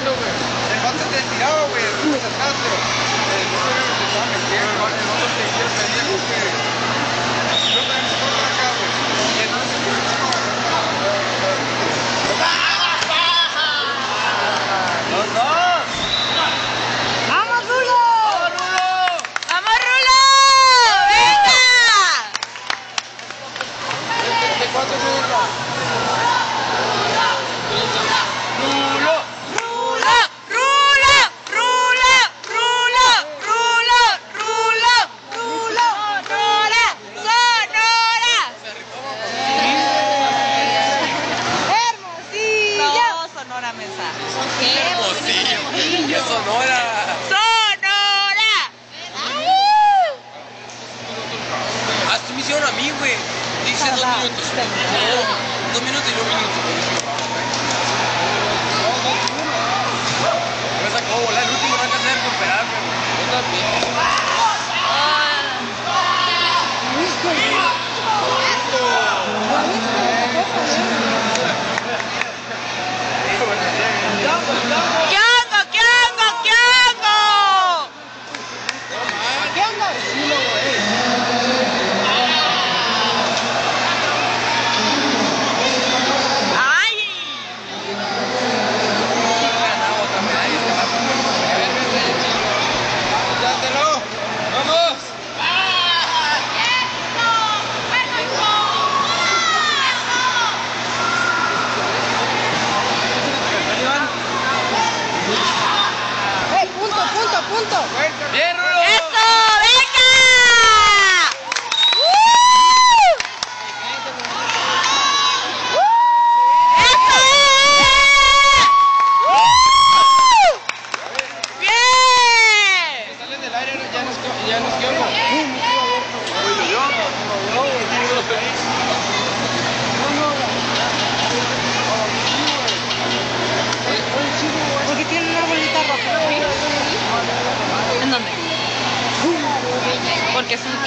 viendo, güey. El te tiraba, güey, tú te. El vato eh, te estaba metiendo, el te pedir, güey. fue, hice dos minutos. Dos minutos y dos minutos. Me sacó volar el último,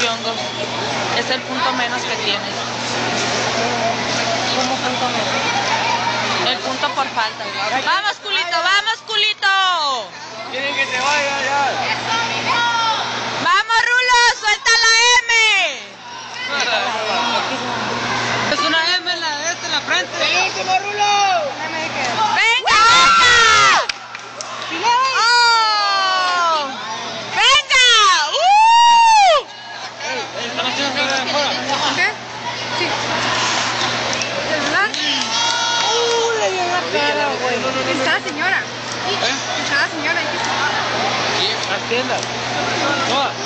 Es el punto menos que tienes. ¿Cómo punto menos? El punto por falta. ¡Vamos, culito! ¡Vamos, culito! Quieren que te vaya ya. Está la señora. Está la señora. ¿y qué? Las